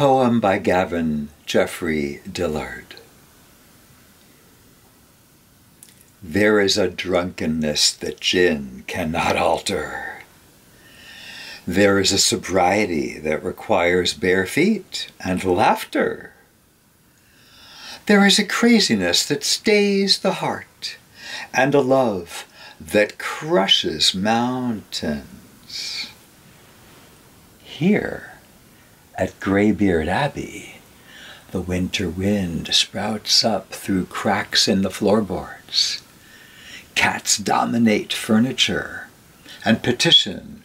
poem by Gavin Geoffrey Dillard. There is a drunkenness that gin cannot alter. There is a sobriety that requires bare feet and laughter. There is a craziness that stays the heart and a love that crushes mountains. Here at Graybeard Abbey, the winter wind sprouts up through cracks in the floorboards. Cats dominate furniture and petition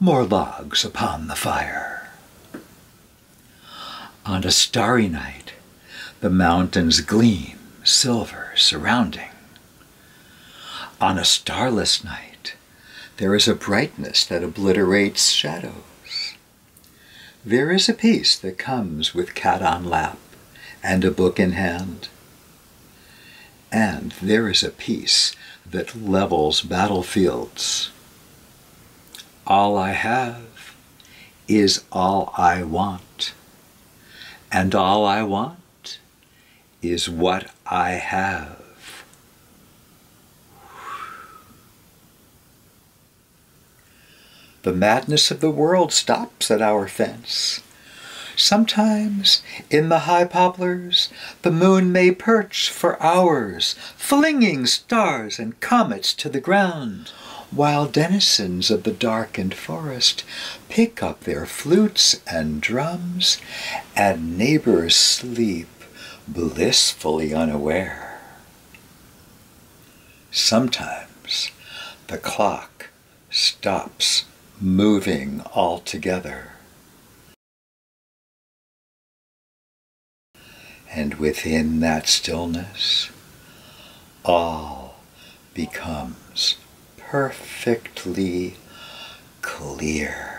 more logs upon the fire. On a starry night, the mountains gleam silver surrounding. On a starless night, there is a brightness that obliterates shadows. There is a peace that comes with cat on lap and a book in hand. And there is a peace that levels battlefields. All I have is all I want. And all I want is what I have. The madness of the world stops at our fence. Sometimes, in the high poplars, the moon may perch for hours, flinging stars and comets to the ground, while denizens of the darkened forest pick up their flutes and drums, and neighbors sleep blissfully unaware. Sometimes the clock stops moving altogether. And within that stillness, all becomes perfectly clear.